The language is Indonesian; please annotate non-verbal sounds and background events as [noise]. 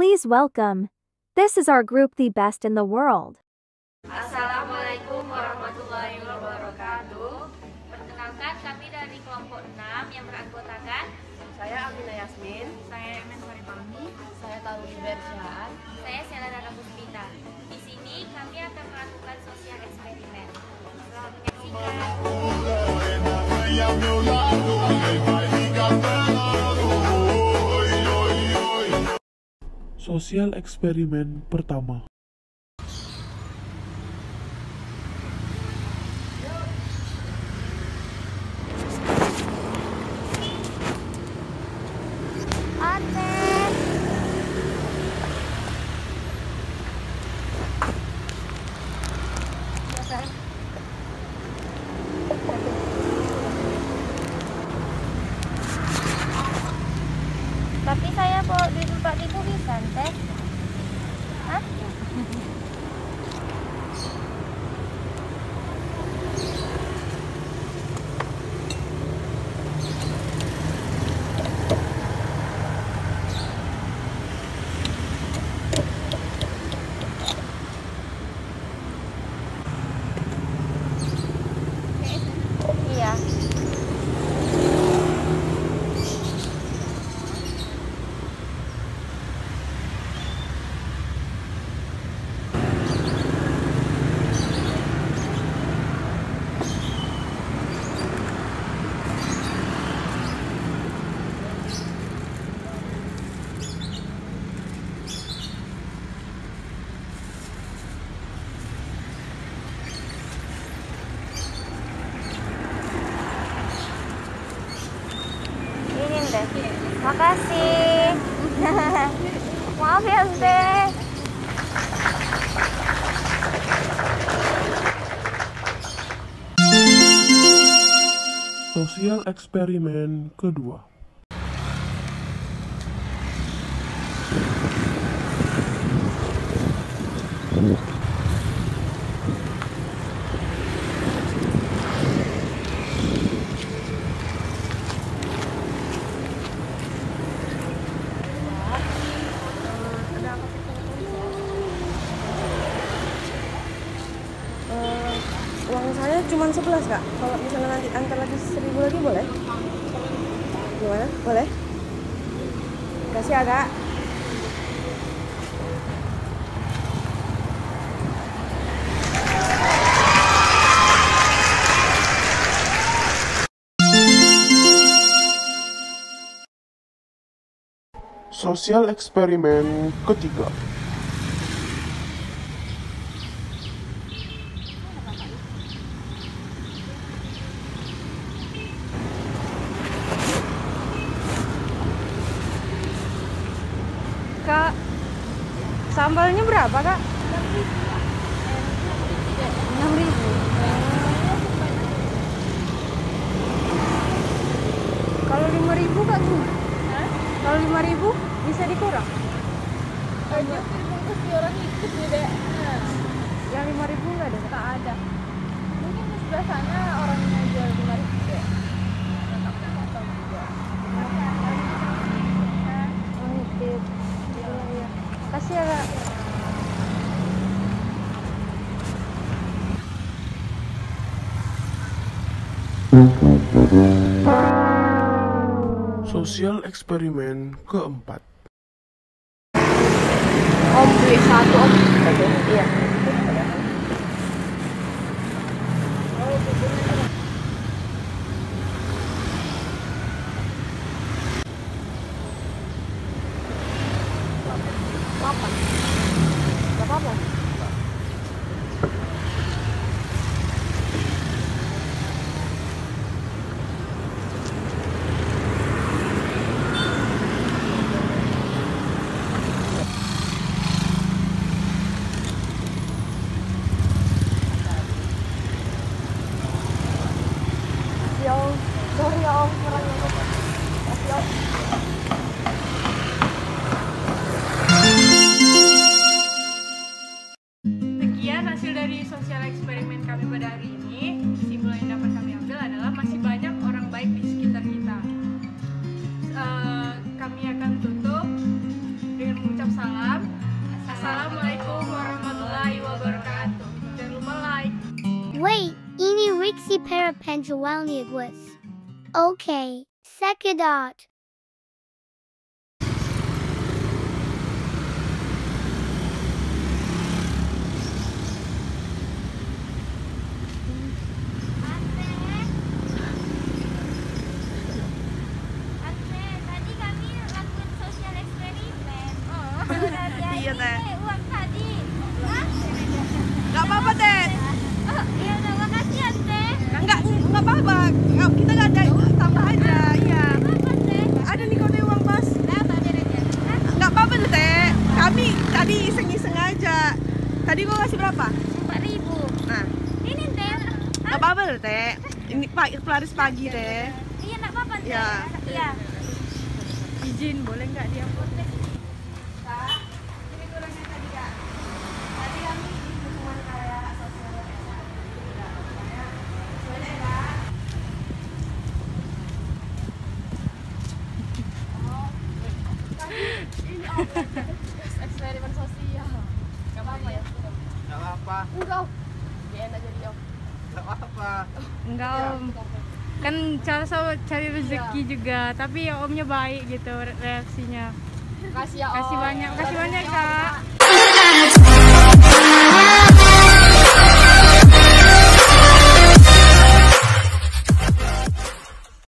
Please welcome. This is our group the best in the world. Assalamualaikum warahmatullahi wabarakatuh. Perkenalkan kami dari kelompok 6 yang beranggotakan Saya Amina Yasmin, saya Emen Waripami, saya Talwi Bersyaan. saya Sela Dara Puspita. Di sini kami akan melakukan sosial eksperimen. Selamat menyaksikan. Sosial eksperimen pertama. Tapi saya bawa di tempat itu bisa, teh. Hah? Iya. Ini Makasih. [laughs] Maaf ya, Teh. Sosial eksperimen kedua. Eh, cuma 11 kak. Kalau misalnya nanti antar lagi seribu lagi boleh? Gimana? Boleh? Kasih ya kak. Sosial eksperimen ketiga. Kak, sambalnya berapa kak? 6 ribu. Kalau 5 ribu kak gimana? Kalau 5 ribu bisa dikurang? Yang 5 ribu nggak ada? Tak ada. Mungkin di sebelah sana orangnya jual lima ribu deh. Oh, nitip. Iya, iya. Kasih ya kak. Sosial eksperimen keempat. Om beli satu om. Iya. dari sosial eksperimen kami pada hari ini, kesimpulan yang dapat kami ambil adalah masih banyak orang baik di sekitar kita. Uh, kami akan tutup dengan mengucap salam. Assalamualaikum warahmatullahi wabarakatuh. Jangan lupa like. Wait, ini Rixi Parapenjualnya gue. Okay, second dot. Iya, Teh. uang tadi. Gak apa-apa teh. Oh, ya udah makasih Ante. Enggak, enggak apa-apa. Nggak- Kita nggak ada tambah aja. Iya. Teh? Ada nih kode uang pas. Nggak apa-apa tuh teh. Kami tadi iseng-iseng aja. Tadi gua kasih berapa? Empat ribu. Nah, Ini Teh. nggak apa-apa tuh teh. Ini pelaris pagi teh. Iya, enggak apa-apa Teh. Ya. Iya. Izin boleh nggak diambil? Eksperimen sosial. Gak apa-apa ya. Gak apa-apa, enggak. Ya enak jadi om gak apa-apa. Enggak om. Kan cara sama cari rezeki juga Tapi ya omnya baik gitu re- reaksinya. Kasih ya om. Kasih banyak, kasih banyak kak